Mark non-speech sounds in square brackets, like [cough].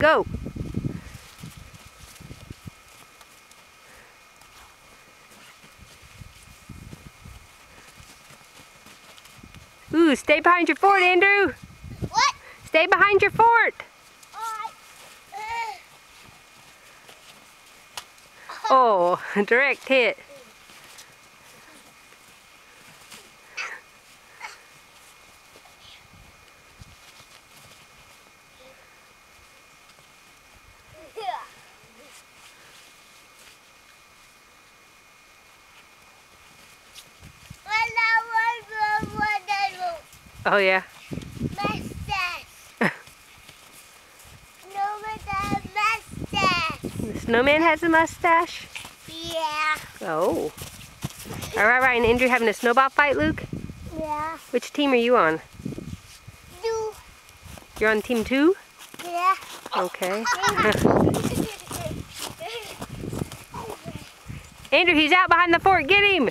Go. Ooh, stay behind your fort, Andrew. What? Stay behind your fort. Uh. Oh, [laughs] direct hit. Oh yeah. Mustache. no, with a mustache. The snowman has a mustache. Yeah. Oh. All right, right. And Andrew having a snowball fight, Luke? Yeah. Which team are you on? Do. You're on team two? Yeah. Okay. [laughs] Andrew, he's out behind the fort. Get him!